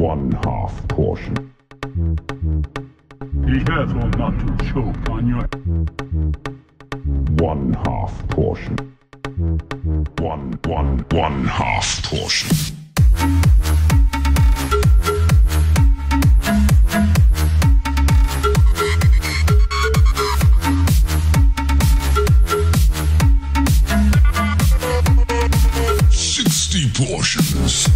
One half portion. Be careful not to choke on your One half portion. One, one, one half portion. Sixty portions.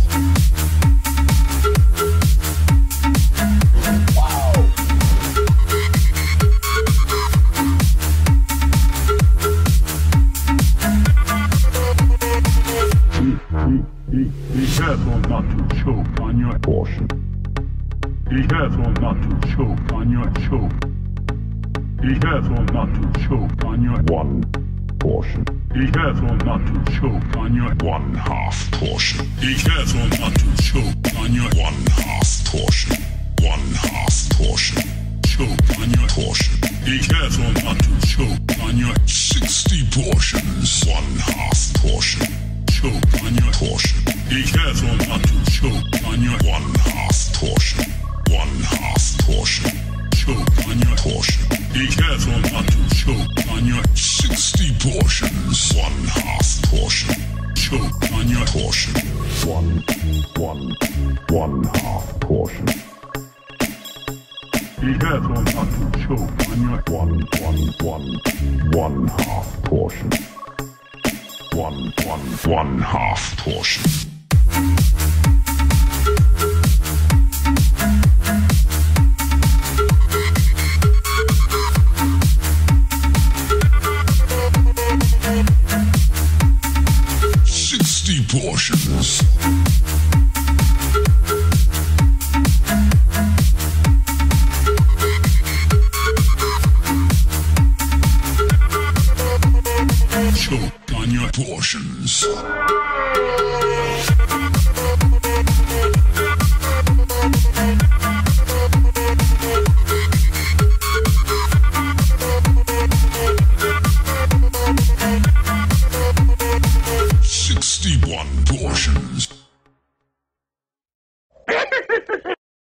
Be, be careful not to choke on your Portion. Be careful not to choke on your choke. Be careful not to choke on your One portion. Be careful not to choke on your One half portion. Be careful not to choke on your One half portion. One half portion. choke on your Portion. Be careful not to choke on your Sixty portions. One half Portion. Be careful not to choke on your One half portion. One half portion. choke on your Portion. Be careful not to choke on your Sixty portions. One half portion. choke on your Portion. One, one, one half portion. Be careful not to choke on your One, one, one, one half portion. One, one, one half portion. Portions. choke on your Portions. proportions.